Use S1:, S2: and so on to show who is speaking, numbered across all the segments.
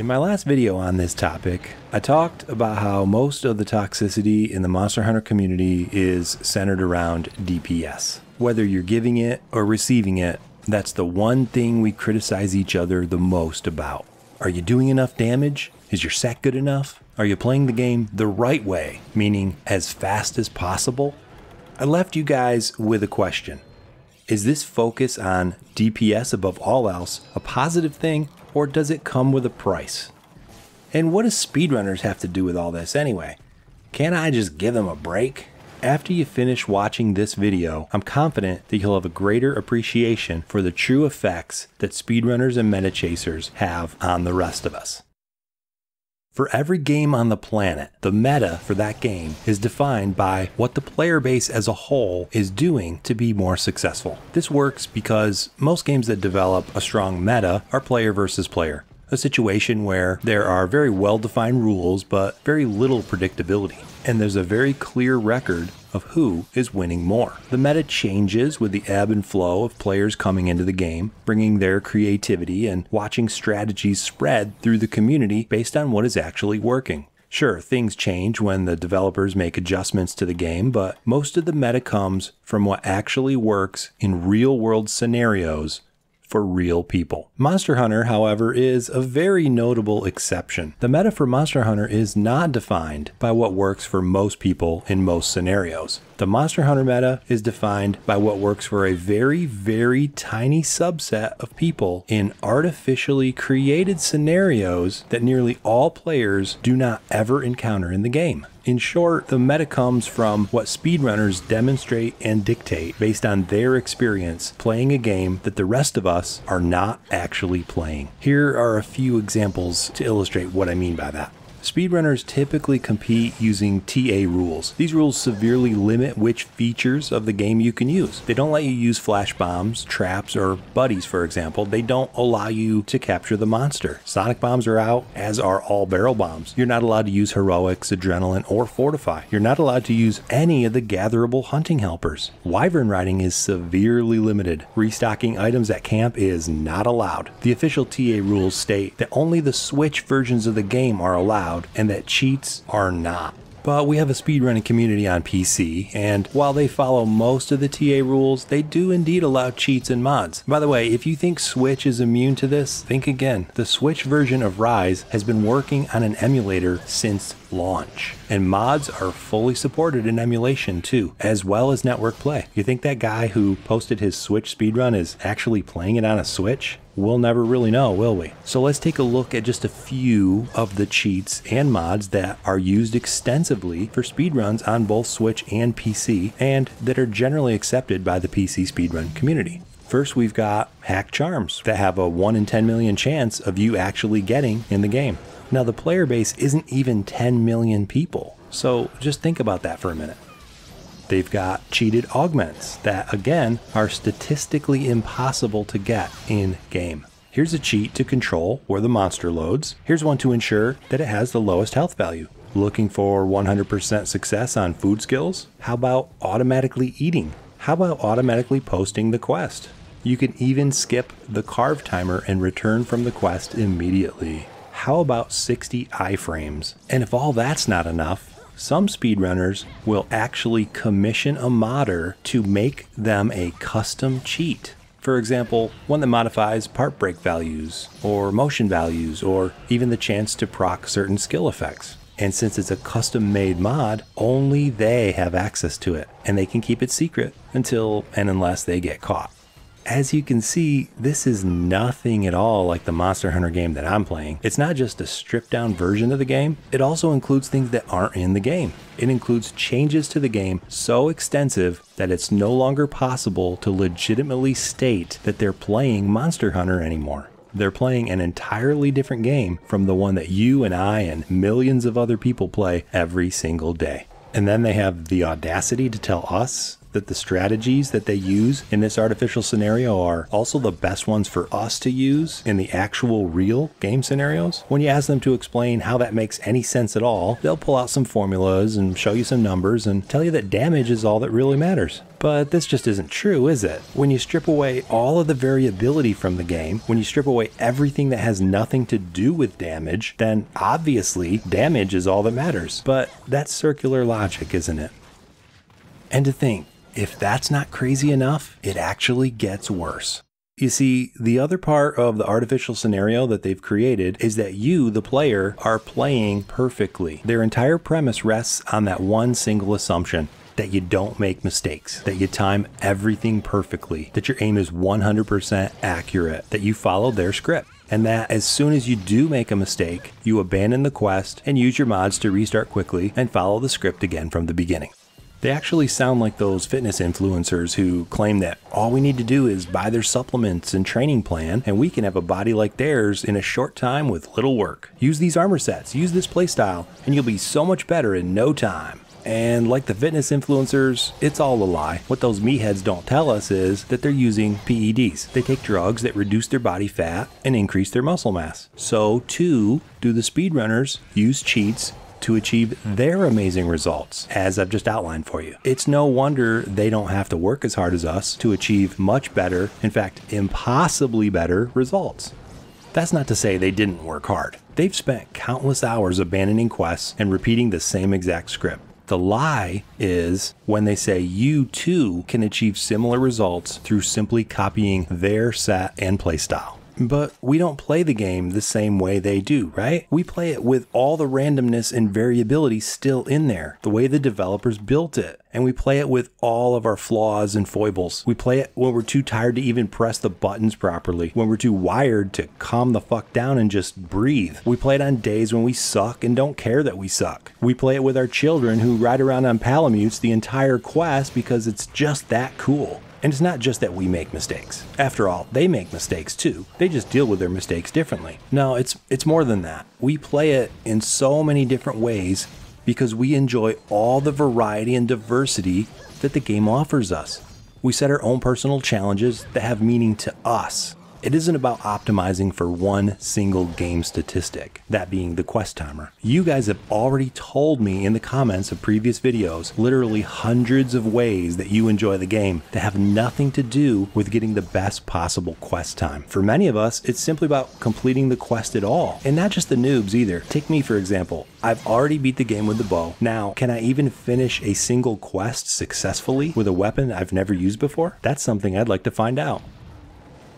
S1: In my last video on this topic, I talked about how most of the toxicity in the Monster Hunter community is centered around DPS. Whether you're giving it or receiving it, that's the one thing we criticize each other the most about. Are you doing enough damage? Is your set good enough? Are you playing the game the right way, meaning as fast as possible? I left you guys with a question. Is this focus on DPS above all else a positive thing or does it come with a price? And what does speedrunners have to do with all this anyway? Can't I just give them a break? After you finish watching this video, I'm confident that you'll have a greater appreciation for the true effects that speedrunners and meta chasers have on the rest of us. For every game on the planet, the meta for that game is defined by what the player base as a whole is doing to be more successful. This works because most games that develop a strong meta are player versus player, a situation where there are very well defined rules but very little predictability and there's a very clear record of who is winning more. The meta changes with the ebb and flow of players coming into the game, bringing their creativity and watching strategies spread through the community based on what is actually working. Sure, things change when the developers make adjustments to the game, but most of the meta comes from what actually works in real world scenarios for real people. Monster Hunter, however, is a very notable exception. The meta for Monster Hunter is not defined by what works for most people in most scenarios. The Monster Hunter meta is defined by what works for a very, very tiny subset of people in artificially created scenarios that nearly all players do not ever encounter in the game. In short, the meta comes from what speedrunners demonstrate and dictate based on their experience playing a game that the rest of us are not actually playing. Here are a few examples to illustrate what I mean by that. Speedrunners typically compete using TA rules. These rules severely limit which features of the game you can use. They don't let you use flash bombs, traps, or buddies, for example. They don't allow you to capture the monster. Sonic bombs are out, as are all barrel bombs. You're not allowed to use heroics, adrenaline, or fortify. You're not allowed to use any of the gatherable hunting helpers. Wyvern riding is severely limited. Restocking items at camp is not allowed. The official TA rules state that only the Switch versions of the game are allowed and that cheats are not. But we have a speedrunning community on PC, and while they follow most of the TA rules, they do indeed allow cheats and mods. By the way, if you think Switch is immune to this, think again. The Switch version of Rise has been working on an emulator since launch, and mods are fully supported in emulation too, as well as network play. You think that guy who posted his Switch speedrun is actually playing it on a Switch? We'll never really know, will we? So let's take a look at just a few of the cheats and mods that are used extensively for speedruns on both Switch and PC, and that are generally accepted by the PC speedrun community. First, we've got hack charms that have a 1 in 10 million chance of you actually getting in the game. Now, the player base isn't even 10 million people, so just think about that for a minute. They've got cheated augments that, again, are statistically impossible to get in game. Here's a cheat to control where the monster loads. Here's one to ensure that it has the lowest health value. Looking for 100% success on food skills? How about automatically eating? How about automatically posting the quest? You can even skip the carve timer and return from the quest immediately. How about 60 iframes? And if all that's not enough, some speedrunners will actually commission a modder to make them a custom cheat. For example, one that modifies part break values, or motion values, or even the chance to proc certain skill effects. And since it's a custom made mod, only they have access to it, and they can keep it secret until and unless they get caught as you can see, this is nothing at all like the Monster Hunter game that I'm playing. It's not just a stripped down version of the game, it also includes things that aren't in the game. It includes changes to the game so extensive that it's no longer possible to legitimately state that they're playing Monster Hunter anymore. They're playing an entirely different game from the one that you and I and millions of other people play every single day. And then they have the audacity to tell us that the strategies that they use in this artificial scenario are also the best ones for us to use in the actual real game scenarios? When you ask them to explain how that makes any sense at all, they'll pull out some formulas and show you some numbers and tell you that damage is all that really matters. But this just isn't true, is it? When you strip away all of the variability from the game, when you strip away everything that has nothing to do with damage, then obviously damage is all that matters. But that's circular logic, isn't it? And to think, if that's not crazy enough, it actually gets worse. You see, the other part of the artificial scenario that they've created is that you, the player, are playing perfectly. Their entire premise rests on that one single assumption that you don't make mistakes, that you time everything perfectly, that your aim is 100% accurate, that you follow their script and that as soon as you do make a mistake, you abandon the quest and use your mods to restart quickly and follow the script again from the beginning. They actually sound like those fitness influencers who claim that all we need to do is buy their supplements and training plan, and we can have a body like theirs in a short time with little work. Use these armor sets, use this playstyle, and you'll be so much better in no time. And like the fitness influencers, it's all a lie. What those meatheads don't tell us is that they're using PEDs. They take drugs that reduce their body fat and increase their muscle mass. So, too, do the speedrunners use cheats to achieve their amazing results, as I've just outlined for you. It's no wonder they don't have to work as hard as us to achieve much better, in fact, impossibly better results. That's not to say they didn't work hard. They've spent countless hours abandoning quests and repeating the same exact script. The lie is when they say you too can achieve similar results through simply copying their set and playstyle. But we don't play the game the same way they do, right? We play it with all the randomness and variability still in there, the way the developers built it. And we play it with all of our flaws and foibles. We play it when we're too tired to even press the buttons properly, when we're too wired to calm the fuck down and just breathe. We play it on days when we suck and don't care that we suck. We play it with our children who ride around on Palamutes the entire quest because it's just that cool. And it's not just that we make mistakes. After all, they make mistakes too. They just deal with their mistakes differently. No, it's it's more than that. We play it in so many different ways because we enjoy all the variety and diversity that the game offers us. We set our own personal challenges that have meaning to us it isn't about optimizing for one single game statistic, that being the quest timer. You guys have already told me in the comments of previous videos literally hundreds of ways that you enjoy the game that have nothing to do with getting the best possible quest time. For many of us, it's simply about completing the quest at all, and not just the noobs either. Take me for example. I've already beat the game with the bow. Now, can I even finish a single quest successfully with a weapon I've never used before? That's something I'd like to find out.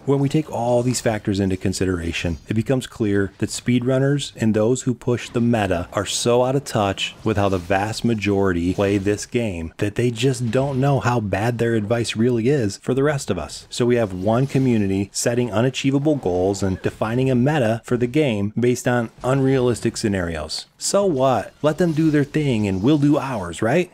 S1: When we take all these factors into consideration, it becomes clear that speedrunners and those who push the meta are so out of touch with how the vast majority play this game that they just don't know how bad their advice really is for the rest of us. So we have one community setting unachievable goals and defining a meta for the game based on unrealistic scenarios. So what? Let them do their thing and we'll do ours, right?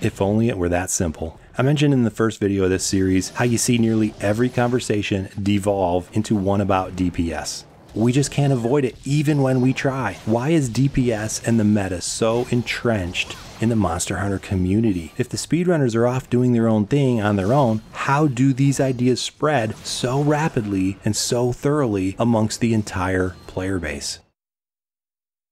S1: If only it were that simple. I mentioned in the first video of this series how you see nearly every conversation devolve into one about DPS. We just can't avoid it even when we try. Why is DPS and the meta so entrenched in the Monster Hunter community? If the speedrunners are off doing their own thing on their own, how do these ideas spread so rapidly and so thoroughly amongst the entire player base?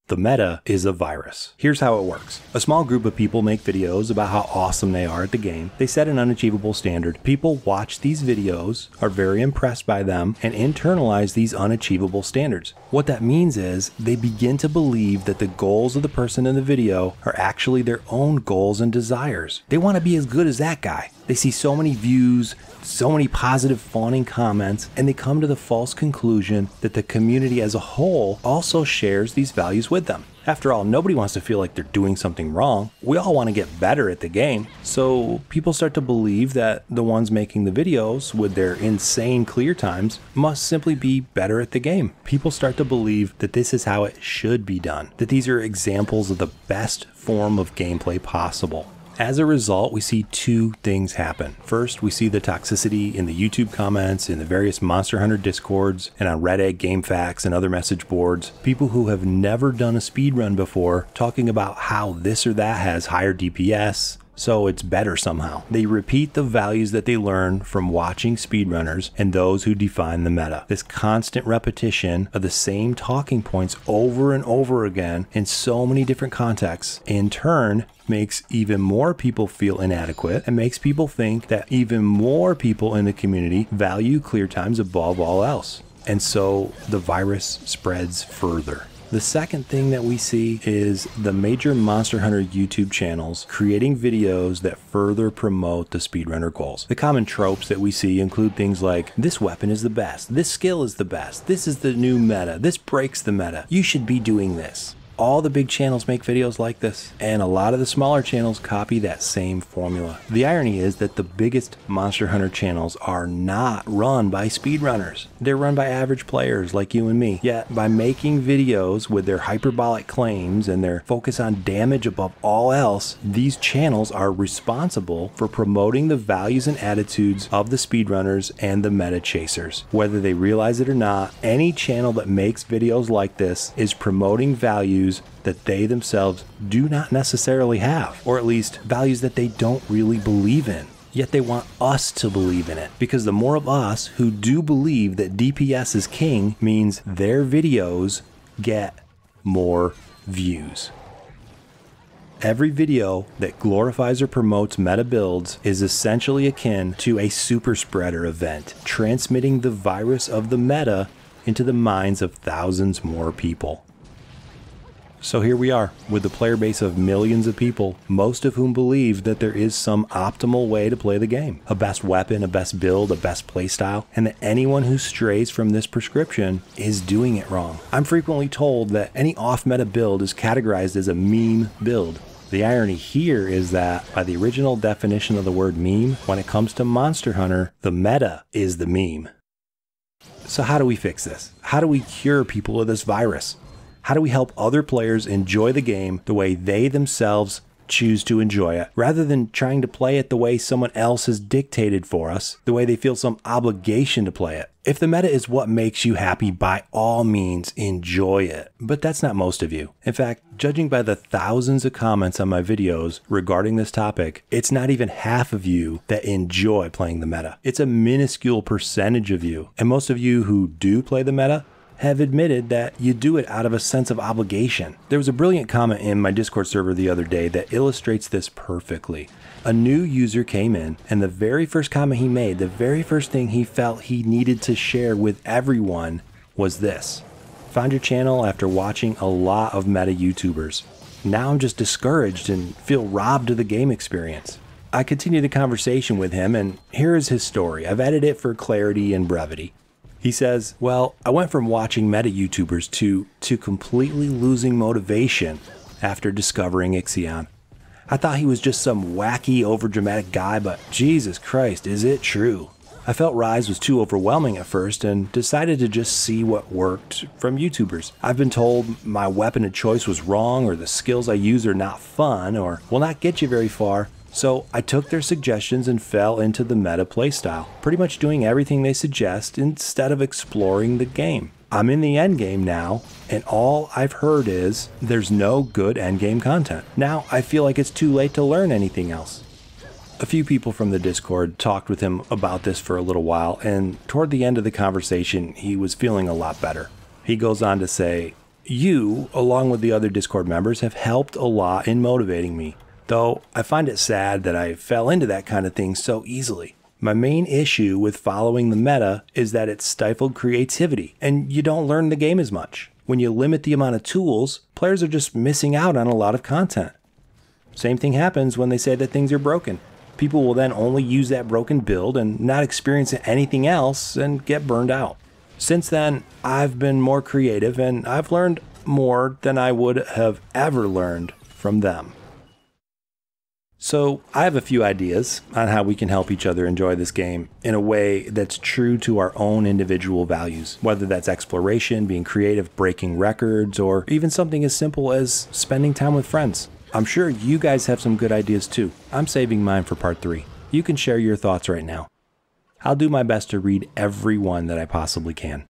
S1: The meta is a virus. Here's how it works. A small group of people make videos about how awesome they are at the game. They set an unachievable standard. People watch these videos, are very impressed by them, and internalize these unachievable standards. What that means is they begin to believe that the goals of the person in the video are actually their own goals and desires. They want to be as good as that guy. They see so many views, so many positive fawning comments, and they come to the false conclusion that the community as a whole also shares these values with them. After all, nobody wants to feel like they're doing something wrong. We all want to get better at the game. So people start to believe that the ones making the videos with their insane clear times must simply be better at the game. People start to believe that this is how it should be done, that these are examples of the best form of gameplay possible. As a result, we see two things happen. First, we see the toxicity in the YouTube comments, in the various Monster Hunter discords, and on Reddit Game Facts and other message boards. People who have never done a speed run before talking about how this or that has higher DPS, so it's better somehow. They repeat the values that they learn from watching speedrunners and those who define the meta. This constant repetition of the same talking points over and over again in so many different contexts, in turn, makes even more people feel inadequate and makes people think that even more people in the community value clear times above all else. And so the virus spreads further. The second thing that we see is the major Monster Hunter YouTube channels creating videos that further promote the speedrunner goals. The common tropes that we see include things like this weapon is the best, this skill is the best, this is the new meta, this breaks the meta, you should be doing this all the big channels make videos like this, and a lot of the smaller channels copy that same formula. The irony is that the biggest Monster Hunter channels are not run by speedrunners. They're run by average players like you and me. Yet, by making videos with their hyperbolic claims and their focus on damage above all else, these channels are responsible for promoting the values and attitudes of the speedrunners and the meta chasers. Whether they realize it or not, any channel that makes videos like this is promoting values values that they themselves do not necessarily have, or at least values that they don't really believe in. Yet they want us to believe in it because the more of us who do believe that DPS is king means their videos get more views. Every video that glorifies or promotes meta builds is essentially akin to a super spreader event, transmitting the virus of the meta into the minds of thousands more people. So here we are, with a player base of millions of people, most of whom believe that there is some optimal way to play the game. A best weapon, a best build, a best playstyle, and that anyone who strays from this prescription is doing it wrong. I'm frequently told that any off-meta build is categorized as a meme build. The irony here is that, by the original definition of the word meme, when it comes to Monster Hunter, the meta is the meme. So how do we fix this? How do we cure people of this virus? How do we help other players enjoy the game the way they themselves choose to enjoy it rather than trying to play it the way someone else has dictated for us, the way they feel some obligation to play it. If the meta is what makes you happy, by all means, enjoy it. But that's not most of you. In fact, judging by the thousands of comments on my videos regarding this topic, it's not even half of you that enjoy playing the meta. It's a minuscule percentage of you. And most of you who do play the meta have admitted that you do it out of a sense of obligation. There was a brilliant comment in my Discord server the other day that illustrates this perfectly. A new user came in, and the very first comment he made, the very first thing he felt he needed to share with everyone was this Found your channel after watching a lot of meta YouTubers. Now I'm just discouraged and feel robbed of the game experience. I continued the conversation with him, and here is his story. I've edited it for clarity and brevity. He says, Well, I went from watching meta YouTubers to, to completely losing motivation after discovering iixxion. I thought he was just some wacky, overdramatic guy, but Jesus Christ, is it true? I felt Rise was too overwhelming at first and decided to just see what worked from YouTubers. I've been told my weapon of choice was wrong, or the skills I use are not fun, or will not get you very far, so I took their suggestions and fell into the meta playstyle, pretty much doing everything they suggest instead of exploring the game. I'm in the endgame now, and all I've heard is there's no good endgame content. Now I feel like it's too late to learn anything else. A few people from the Discord talked with him about this for a little while, and toward the end of the conversation, he was feeling a lot better. He goes on to say, You, along with the other Discord members, have helped a lot in motivating me. Though I find it sad that I fell into that kind of thing so easily. My main issue with following the meta is that it's stifled creativity, and you don't learn the game as much. When you limit the amount of tools, players are just missing out on a lot of content. Same thing happens when they say that things are broken. People will then only use that broken build and not experience anything else and get burned out. Since then, I've been more creative and I've learned more than I would have ever learned from them. So, I have a few ideas on how we can help each other enjoy this game in a way that's true to our own individual values, whether that's exploration, being creative, breaking records, or even something as simple as spending time with friends. I'm sure you guys have some good ideas too. I'm saving mine for part three. You can share your thoughts right now. I'll do my best to read every one that I possibly can.